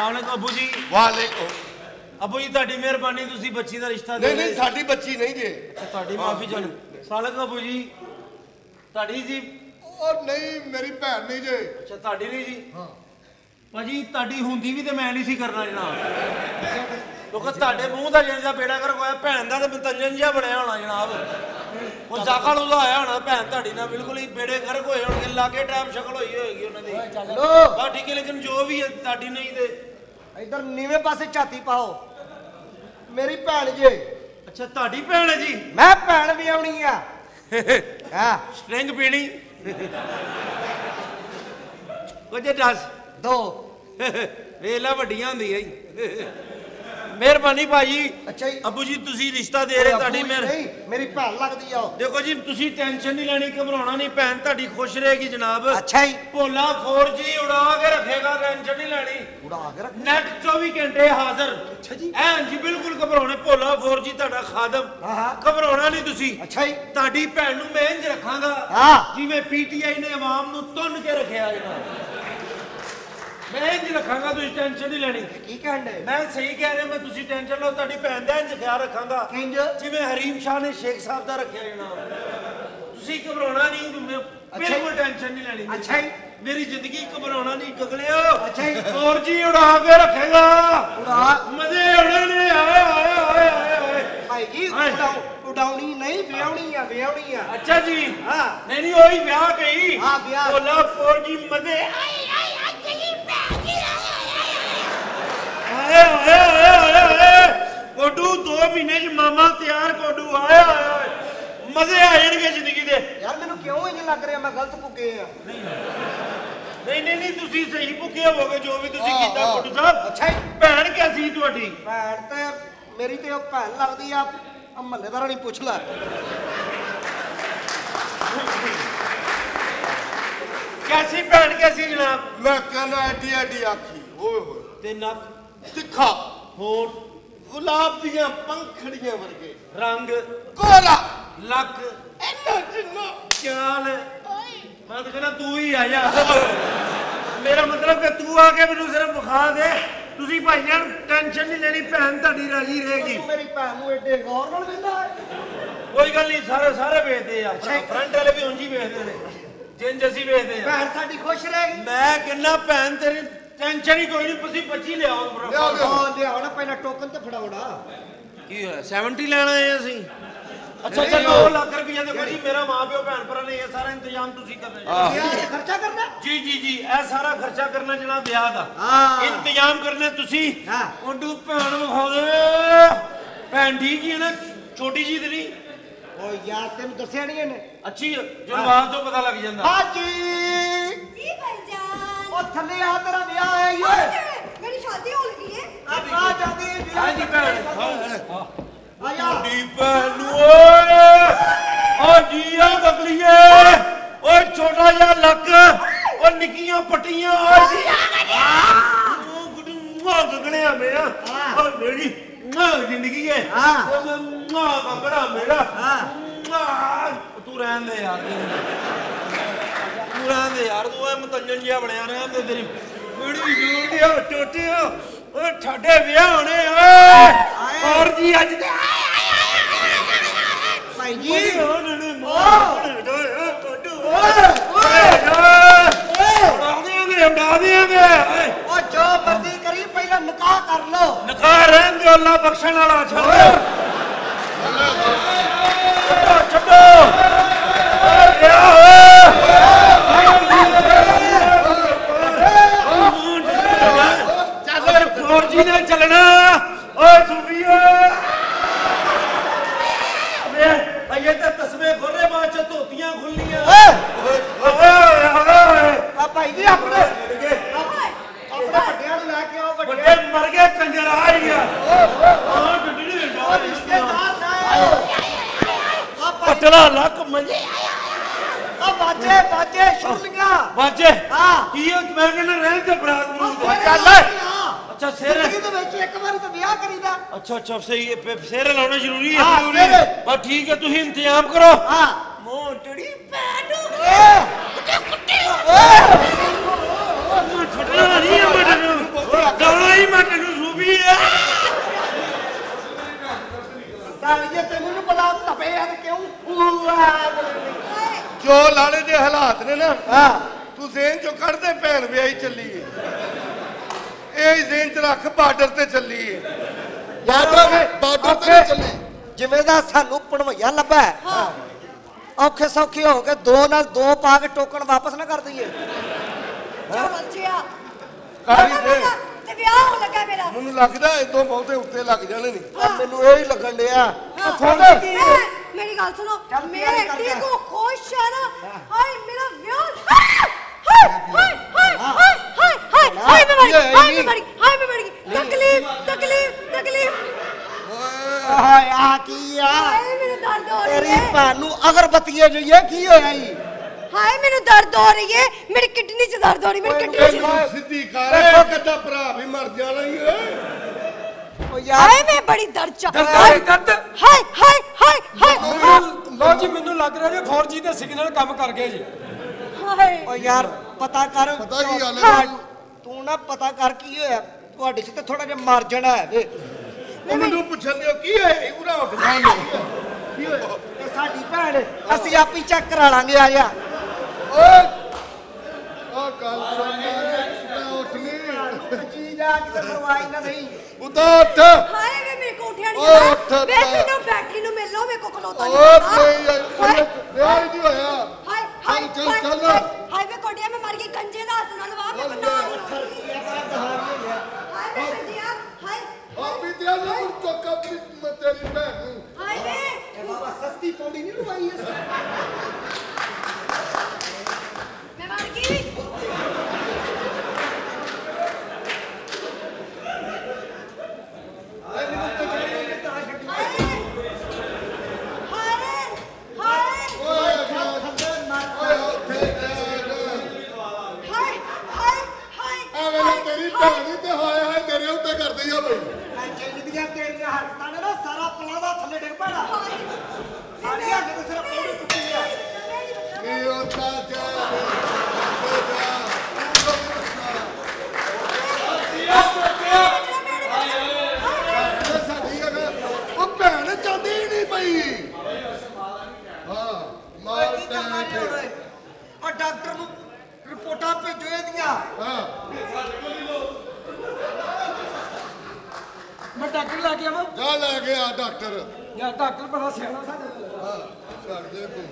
ਸਾਲਕ ਅਬੂ ਜੀ। ਵਾਲੇਕੁਮ। ਅਬੂ ਜੀ ਤੁਹਾਡੀ ਮਿਹਰਬਾਨੀ ਤੁਸੀਂ ਬੱਚੀ ਦਾ ਰਿਸ਼ਤਾ ਦੇ ਨਹੀਂ ਨਹੀਂ। ਸਾਡੀ ਬੱਚੀ ਨਹੀਂ ਜੇ। ਤੁਹਾਡੀ ਮਾਫੀ ਚਾਹੂ ਸਾਲਕ ਅਬੂ ਜੀ। ਤੁਹਾਡੀ ਜੀ? ਉਹ ਨਹੀਂ ਮੇਰੀ ਭੈਣ ਨਹੀਂ ਜੇ। ਅੱਛਾ ਤੁਹਾਡੀ ਨਹੀਂ ਜੀ? ਹਾਂ। ਭਾਜੀ ਤੁਹਾਡੀ ਹੁੰਦੀ ਵੀ ਤੇ ਮੈਂ ਨਹੀਂ ਸੀ ਕਰਨਾ ਜਨਾਬ। ਕਿਉਂਕਿ ਤੁਹਾਡੇ ਮੂੰਹ ਦਾ ਜਿਹੜਾ ਬੇੜਾ ਕਰ ਹੋਇਆ ਭੈਣ ਦਾ ਤੇ ਮਤੰਜਨ ਜਿਹਾ ਬਣਿਆ ਹੋਣਾ ਜਨਾਬ। ਉਹ ਜ਼ਾਖਲ ਉਹਦਾ ਆਇਆ ਹੋਣਾ ਭੈਣ ਤੁਹਾਡੀ ਨਾਲ ਬਿਲਕੁਲ ਹੀ ਬੇੜੇ ਗਰਕ ਹੋਏ ਹੋਣਗੇ ਲਾਗੇ ਟਾਈਮ ਸ਼ਕਲ ਹੋਈ ਹੋਏਗੀ ਉਹਨਾਂ ਦੀ। ਲੋ ਬਸ ਠੀਕ ਹੈ ਲੇਕਿਨ ਜੋ ਵੀ ਹੈ ਤੁਹਾਡੀ ਨਹੀਂ ਤੇ ਇਧਰ ਨੀਵੇਂ ਪਾਸੇ ਝਾਤੀ ਪਾਓ। ਮੇਰੀ ਭੈਣ ਜੇ। ਅੱਛਾ ਤੁਹਾਡੀ ਭੈਣ ਹੈ ਜੀ? ਮੈਂ ਭੈਣ ਵੀ ਆਉਣੀ ਆ। ਹਾਂ। ਸਟ੍ਰਿੰਗ ਪੀਣੀ। ਕੁਝ ਦੱਸ। ਦੋ। ਵੇਲਾ ਵੱਡੀਆਂ ਹੁੰਦੀਆਂ ਹੀ ਮਿਹਰਬਾਨੀ ਭਾਜੀ। ਅੱਛਾ ਜੀ। ਅਬੂ ਜੀ ਤੁਸੀਂ ਰਿਸ਼ਤਾ ਦੇ ਰਹੇ ਤੁਹਾਡੀ ਮਿਹਰ। ਨਹੀਂ ਮੇਰੀ ਭੈਣ ਲੱਗਦੀ ਆ ਦੇਖੋ ਜੀ ਤੁਸੀਂ ਟੈਨਸ਼ਨ ਨਹੀਂ ਲੈਣੀ ਘਬਰਾਉਣਾ ਨਹੀਂ ਭੈਣ ਤੁਹਾਡੀ ਖੁਸ਼ ਰਹੇਗੀ ਜਨਾਬ। ਅੱਛਾ ਜੀ। ਭੋਲਾ 4G ਉਡਾ ਕੇ ਰੱਖੇਗਾ ਟੈਨਸ਼ਨ ਨਹੀਂ ਲੈਣੀ। ਉਡਾ ਕੇ ਰੱਖ। ਨੈਟ 24 ਘੰਟੇ ਹਾਜ਼ਰ। ਅੱਛਾ ਜੀ। ਐਂ ਜੀ ਬਿਲਕੁਲ ਘਬਰਾਉਣੇ। ਭੋਲਾ 4G ਤੁਹਾਡਾ ਖਾਦਮ। ਹਾਂ, ਹਾਂ। ਘਬਰਾਉਣਾ ਨਹੀਂ ਤੁਸੀਂ। ਅੱਛਾ ਜੀ। ਤੁਹਾਡੀ ਭੈਣ ਨੂੰ ਮੈਂ ਇੰਜ ਰੱਖਾਂਗਾ ਹਾਂ। ਜਿਵੇਂ ਪੀਟੀਆਈ ਨੇ ਆਵਾਮ ਨੂੰ ਤੁੰਨ ਕੇ ਰੱਖਿਆ ਜਨਾਬ ਮੈਂ ਇੰਜ ਰੱਖਾਂਗਾ ਤੁਸੀਂ ਟੈਨਸ਼ਨ ਨਹੀਂ ਲੈਣੀ। ਕੀ ਕਹਿੰਦੇ ਮੈਂ ਸਹੀ ਕਹਿ ਰਿਹਾ ਮੈਂ ਤੁਸੀਂ ਟੈਨਸ਼ਨ ਲਓ ਤੁਹਾਡੀ ਭੈਣ ਦਾ ਇੰਜ ਖਿਆਲ ਰੱਖਾਂਗਾ। ਜਿਵੇਂ ਹਰੀਮ ਸ਼ਾਹ ਨੇ ਸ਼ੇਖ ਸਾਹਿਬ ਦਾ ਰੱਖਿਆ ਜਨਾਬ ਤੁਸੀਂ ਘਬਰਾਉਣਾ ਨਹੀਂ ਬਿਲਕੁਲ ਟੈਨਸ਼ਨ ਨਹੀਂ ਲੈਣੀ ਅੱਛਾ ਜੀ ਮੇਰੀ ਜ਼ਿੰਦਗੀ ਘਬਰਾਉਣਾ ਨਹੀਂ ਗਗਲਿਓ ਅੱਛਾ ਜੀ। ਹੋਰ ਜੀ ਉਡਾ ਕੇ ਰੱਖੇਗਾ ਉਡਾ ਮਜ਼ੇ ਉਡਣੇ ਨੇ ਆਏ ਆਏ ਆਏ ਆਏ ਆਏ ਭਾਈ ਜੀ ਉਡਾਉਣੀ ਨਹੀਂ ਵਿਆਉਣੀ ਆ ਵਿਆਉਣੀ ਆ ਅੱਛਾ ਜੀ ਹਾਂ ਨਹੀਂ ਨਹੀਂ ਉਹੀ ਵਿਆਹ ਗਈ ਹਾਂ, ਵਿਆਹ। ਬੋਲਾ ਫੋਰ ਜੀ ਮਜ਼ੇ ਆਏ ਆਏ ਆਏ ਆਏ ਆਏ ਆਏ ਕੋਡੂ 2 ਮਹੀਨੇ ਚ ਮਾਮਾ ਤਿਆਰ ਕੋਡੂ ਆਏ ਆਏ ਆਏ ਮਜ਼ੇ ਆ ਜਾਣਗੇ ਜ਼ਿੰਦਗੀ ਦੇ। ਯਾਰ ਮੈਨੂੰ ਕਿਉਂ ਇੰਜ ਲੱਗ ਰਿਹਾ? ਮੈਂ ਗਲਤ ਪੁੱਗੇ ਆ। ਨਹੀਂ ਨਹੀਂ। ਨਹੀਂ ਤੁਸੀਂ ਸਹੀ ਭੁੱਕੇ ਹੋਵੋਗੇ ਜੋ ਵੀ ਤੁਸੀਂ ਕੀਤਾ। ਕੋਡੂ ਸਾਹਿਬ। ਅੱਛਾ ਜੀ। ਭੈਣ ਕਿਸੀ ਤੁਹਾਡੀ? ਭੈਣ ਤੇ ਮੇਰੀ ਤੇ ਉਹ ਭੈਣ ਲੱਗਦੀ ਆ ਆ ਮਹੱਲੇਦਾਰਾਂ ਨਹੀਂ ਪੁੱਛ ਲੈ। ਕੈਸੀ ਭੈਣ ਕੈਸੀ ਜਨਾਬ? ਮੈਂ ਕਹਿੰਦਾ ਐਡੀ ਐਡੀ ਆਖੀ। ਓਏ ਹੋਏ। ਤੇ ਨੱਕ ਤਿੱਖਾ। ਹੋਰ। ਗੁਲਾਬ ਦੀਆਂ ਪੰਖੜੀਆਂ ਵਰਗੇ। ਰੰਗ। ਕੋਲਾ ਲੱਕ। ਐਨਾ ਜਿੰਨਾ। ਚਾਲ ਮੈਂ ਤਾਂ ਕਹਿੰਦਾ ਤੂੰ ਹੀ ਆ ਜਾ ਮੇਰਾ ਮਤਲਬ ਕਿ ਤੂੰ ਆ ਕੇ ਮੈਨੂੰ ਸਿਰਫ ਵਿਖਾ ਦੇ। ਤੁਸੀਂ ਭਾਈਆਂ ਟੈਨਸ਼ਨ ਨਹੀਂ ਲੈਣੀ ਭੈਣ ਤੁਹਾਡੀ ਰਾਜੀ ਰਹੇਗੀ। ਮੇਰੀ ਭੈਣ ਨੂੰ ਐਡੇ ਗੌਰ ਨਾਲ ਵੇਂਦਾ ਕੋਈ ਗੱਲ ਨਹੀਂ ਸਾਰੇ ਸਾਰੇ ਵੇਚਦੇ ਆ। ਫਰੰਟ ਵਾਲੇ ਵੀ ਉਂਝ ਹੀ ਵੇਚਦੇ ਨੇ। ਜਿੰਜ ਅਸੀਂ ਵੇਚਦੇ ਆ। ਭੈਣ ਸਾਡੀ ਖੁਸ਼ ਰਹੇਗੀ। ਮੈਂ ਕਿੰਨਾ ਭੈਣ ਤੇਰੀ ਟੈਨਸ਼ਨ ਹੀ ਕੋਈ ਨਹੀਂ ਤੁਸੀਂ 25 ਲਿਆਓ ਲਿਆਓ, ਲਿਆਓ। ਨਾ ਪਹਿਲਾਂ ਟੋਕਨ ਤੇ ਫੜਾਉਣਾ ਕੀ ਹੋਇਆ? 70 ਲੈਣ ਆਏ ਅਸੀਂ। ਅੱਛਾ ਅੱਛਾ 2 ਲੱਖ ਰੁਪਏ ਦੇਖੋ ਜੀ ਮੇਰਾ ਮਾਂ ਪਿਓ ਭੈਣ ਭਰਾ ਨੇ ਇਹ ਸਾਰਾ ਇੰਤਜ਼ਾਮ ਤੁਸੀਂ ਕਰਨਾ ਜੀ ਖਰਚਾ ਕਰਨਾ? ਜੀ ਜੀ ਜੀ ਇਹ ਸਾਰਾ ਖਰਚਾ ਕਰਨਾ ਜਣਾ ਵਿਆਹ ਦਾ। ਇੰਤਜ਼ਾਮ ਕਰਨਾ ਤੁਸੀਂ। ਉਹਨੂੰ ਭੈਣ ਵਿਖਾਉਂਦੇ ਭੈਣ ਠੀਕ ਹੀ ਨਾ ਛੋਟੀ ਜੀ ਤੇ ਓ ਯਾਰ ਤੈਨੂੰ ਦੱਸਿਆ ਨਹੀਂ ਇਹਨੇ? ਅੱਛੀ ਜਨਵਾਜ਼ ਤੋਂ ਪਤਾ ਲੱਗ ਜਾਂਦਾ। ਹਾਂਜੀ। ਜੀ ਭਾਈ ਜਾਨ ਉਹ ਥੱਲੇ ਆ ਤੇਰਾ ਵਿਆਹ ਹੈ ਓਏ। ਮੇਰੀ ਸ਼ਾਦੀ ਹੋ ਗਈ ਹੈ। ਆ ਜਾਂਦੀ ਜੀ ਹਾਂਜੀ ਭੈਣ। ਆ ਜਾ ਦੀ ਭੈਣ ਓਏ। ਓ ਜੀਆ ਬਗਲੀਏ। ਓਏ ਛੋਟਾ ਜਿਹਾ ਲੱਕ। ਓ ਨਿੱਕੀਆਂ ਪੱਟੀਆਂ। ਓ ਜੀ। ਉਹ ਗੁੱਡੂ ਮਾ ਗਗਣਿਆ ਮੇਰਾ। ਓ ਮੇਰੀ ਮਾਂ ਜ਼ਿੰਦਗੀ ਹੈ ਹਾਂ। ਓ ਮੈਂ ਮਾਂ ਗਗੜਾ ਮੇਰਾ। ਹਾਂ। ਤੂੰ ਰਹਿਣ ਦੇ ਯਾਰ। ਤੂੰ ਰਹਿਣ ਦੇ ਯਾਰ। ਤੂੰ ਐ ਮਤੰਜਨ ਜਿਹਾ ਬਣਿਆ ਰਹਿਣ ਦੇ ਤੇਰੀ। ਦੀ ਓ ਓ ਠਾਡੇ ਵਿਆਹ ਹੋਣੇ। ਓਏ। ਔਰ ਜੀ ਅੱਜ ਦੇ ਭਾਈ ਜੀ। ਉਹ ਮਰਜ਼ੀ ਕਰੀ ਪਹਿਲਾਂ ਨਿਕਾਹ ਕਰ ਲੋ ਨਕਾਰ ਰਹਿਣ ਦਿਓ ਅੱਲਾ ਬਖਸ਼ਣ ਵਾਲਾ ਛੱਡੋ ਛੱਡੋ ਓਏ ਵਿਆਹ ਹੋਏ ਚੱਲ ਫੌਰ ਜੀ ਨੇ ਚੱਲਣਾ ਓਏ ਸੁਬੀਓ ਵੇ ਅਈਏ ਤੇ ਤਸਮੇ ਖੋਲੇ ਬਾਅਦ ਚ ਧੋਤੀਆਂ ਖੁੱਲੀਆਂ ਓਏ ਓਏ ਓਏ ਆ ਭਾਈ ਜੀ ਆਪਣੇ ਆਪਣੇ ਵੱਡਿਆਂ ਨੂੰ ਲੈ ਕੇ ਆਓ ਵੱਡੇ ਵੱਡੇ ਮਰ ਗਏ ਕੰਜਰ ਆ ਰਹੀ ਆ ਆ ਡੱਡੀ ਨੇ ਉਹ ਰਿਸ਼ਤੇਦਾਰ ਨਾ ਆਓ ਆ ਭਾਈ ਪਟਲਾ ਲੱਕ ਮਜੇ ਆ ਬਾਜੇ ਬਾਜੇ ਛੁੱਲੀਆਂ ਬਾਜੇ? ਹਾਂ। ਕੀ ਉਹ ਮੈਂ ਕਹਿੰਦਾ ਰਹਿਣ ਤੇ ਬਰਾਤ ਨੂੰ ਚੱਲ ਅੱਛਾ ਸਿਰ। ਜ਼ਿੰਦਗੀ ਦੇ ਵਿੱਚ ਇੱਕ ਵਾਰੀ ਤਾਂ ਵਿਆਹ ਕਰੀਦਾ। ਅੱਛਾ ਅੱਛਾ ਸਹੀ ਹੈ। ਸਿਰ ਲਾਉਣਾ ਜ਼ਰੂਰੀ ਹੈ ਹਾਂ, ਸਿਰ। ਹੈ। ਬਸ ਠੀਕ ਹੈ ਤੁਸੀਂ ਇੰਤਜ਼ਾਮ ਕਰੋ। ਹਾਂ। ਏ ਛੱਡਣਾ ਨਹੀਂ ਹੈ ਮਟਰ ਨੂੰ। ਓਏ ਡਾਉਣਾ ਹੀ ਮੈਂ ਤੈਨੂੰ ਸੂਬੀ ਆ ਸਾਲੀਏ ਤੈਨੂੰ ਨੀ ਪਤਾ ਤਪੇ ਆ ਤੇ ਕਿਉਂ ਉਆ ਜੋ ਲਾਲੇ ਦੇ ਹਾਲਾਤ ਨੇ ਨਾ। ਹਾਂ। ਤੂੰ ਜ਼ੇਨ ਚੋਂ ਕੱਢ ਦੇ ਭੈਣ ਵਿਆਹੀ ਚੱਲੀ ਏ। ਇਹ ਜ਼ੇਨ ਚ ਰੱਖ ਬਾਰਡਰ ਤੇ ਚੱਲੀ ਏ। ਬਾਰਡਰ ਬਾਰਡਰ ਤੇ ਚੱਲੀ। ਜਿਵੇਂ ਦਾ ਸਾਨੂੰ ਪਣਵਈਆ ਲੱਭਾ ਹੈ, ਔਖੇ ਸੌਖੇ ਹੋ ਕੇ ਦੋ ਨਾਲ ਦੋ ਪਾ ਕੇ ਟੋਕਨ ਵਾਪਸ ਨਾ ਕਰ ਦਈਏ। ਚਲ ਕਾਹਦੀ ਦੇ ਤੇ ਵਿਆਹ ਹੋ ਲੱਗਾ ਮੇਰਾ। ਮੈਨੂੰ ਲੱਗਦਾ ਇਦੋਂ ਬਹੁਤੇ ਉੱਤੇ ਲੱਗ ਜਾਣੇ ਨੇ। ਆ ਮੈਨੂੰ ਇਹ ਹੀ ਲੱਗਣ ਡਿਆ। ਹਾਂ। ਕੀ ਮੈਂ- ਮੇਰੀ ਗੱਲ ਸੁਣੋ। ਚੱਲ ਮੈਂ ਤਿਆਰੀ ਕਰ ਜਾ। ਕੋ ਖੁਸ਼ ਆ ਨਾ। ਹਾਏ ਮੇਰਾ ਵਿਆਹ ਹਾਏ ਹਾਏ ਹਾਏ ਹਾਏ ਹਾਏ ਹਾਏ ਹਾਏ ਮੈਂ ਮਰ ਗਈ ਹਾਏ ਮੈਂ ਮਰ ਗਈ ਹਾਏ ਮੈਂ ਮਰ ਗਈ। ਤਕਲੀਫ ਤਕਲੀਫ ਤਕਲੀਫ। ਹਾਏ ਆ ਕੀ ਆ? ਹਾਏ ਮੈਨੂੰ ਦਰਦ ਹੋ ਰਹੀ ਤੇਰੀ ਹੈ ਭੈਣ ਨੂੰ ਅਗਰਬੱਤੀਏ ਜਈਏ ਕੀ ਹੋਇਆ ਈ? ਹਾਏ ਮੈਨੂੰ ਦਰਦ ਹੋ ਰਹੀ ਹੈ ਮੇਰੀ ਕਿਡਨੀ 'ਚ ਦਰਦ ਹੋ ਰਹੀ ਮੇਰੀ ਕਿਡਨੀ 'ਚ ਇਹਨੂੰ ਸਿੱਧੀ ਕਰ ਇਹ ਕੱਦਾ ਭਰਾ ਵੀ ਮਰ ਜਾਣਾ ਹੀ ਏ ਓ ਯਾਰ। ਹਾਏ ਮੈਂ ਬੜੀ ਦਰਦ ਚ ਹਾਏ ਹੈ, ਦਰਦ। ਹਾਏ ਹਾਏ ਹਾਏ ਹਾਏ ਲੋ ਜੀ ਮੈਨੂੰ ਲੱਗ ਰਿਹਾ ਜੀ 4G ਦੇ ਸਿਗਨਲ ਕੰਮ ਕਰ ਗਏ ਜੀ। ਹਾਏ। ਓ ਯਾਰ ਪਤਾ ਕਰ। ਪਤਾ ਕੀ ਗੱਲ ਹੈ? ਤੂੰ ਨਾ ਪਤਾ ਕਰ ਕੀ ਹੋਇਆ। ਤੁਹਾਡੇ ਚ ਤੇ ਥੋੜਾ ਜਿਹਾ ਮਾਰਜਨ ਹੈ ਵੇ। ਉਹ ਮੈਨੂੰ ਪੁੱਛਣ ਦਿਓ ਕੀ ਹੋਇਆ? ਉਰਾ ਉੱਠ ਜਾਈਏ ਇਹ ਸਾਡੀ ਭੈਣ ਅਸੀਂ ਆਪੀ ਚੈੱਕ ਕਰਾ ਲਾਂਗੇ ਆ ਜਾ। ਸੁਣਨਾ ਉੱਠ ਨਹੀਂ ਜੀ ਜਾ ਕੇ ਮਰਵਾਈ ਨਾ ਨਹੀਂ ਉਤਾ ਉੱਠ। ਹਾਏ ਵੇ ਮੇਰੇ ਕੋ ਉੱਠਿਆ ਨਹੀਂ ਜਾਂਦਾ ਉੱਠ ਵੇ। ਮੈਨੂੰ ਬੈਠੀ ਨੂੰ ਮਿਲ ਲਓ ਮੇਰੇ ਕੋ ਖਲੋਤਾ ਨਹੀਂ ਓਏ ਜਾਂਦਾ। ਨਹੀਂ ਯਾਰ ਨਹੀਂ ਹੋਇਆ। ਹਾਏ ਹਾਏ ਚੱਲ, ਚੱਲ। ਹਾਏ, ਵੇ ਕੋਟਿਆ ਮੈਂ ਮਰ ਗਈ ਕੰਜੇ ਦਾ ਹੱਥ ਨਾਲ ਵਾਹ ਮੈਂ ਨਾ ਹਾਏ ਵੇ ਕੰਜਿਆ ਹਾਏ। ਆਪੀ ਤੇ ਆ ਨਾ ਚੁੱਕ ਆਪਣੀ ਤੇਰੀ ਭੈਣ ਨੂੰ। ਹਾਏ ਵੇ। ਇਹ ਬਾਬਾ ਸਸਤੀ ਪੌੜੀ ਨਹੀਂ ਲਵਾਈ ਅਸੀਂ। ਡਾਕਟਰ ਨੂੰ ਰਿਪੋਰਟਾਂ ਭੇਜੋ ਇਹਦੀਆਂ। ਮੈਂ ਡਾਕਟਰ ਲੈ ਕੇ ਆਵਾਂ। ਜਾ ਲੈ ਕੇ ਆ ਡਾਕਟਰ। ਯਾਰ ਡਾਕਟਰ ਬੜਾ ਸਿਆਣਾ ਸਾਡੇ ਹਾਂ ਸਾਡੇ ਕੋਲ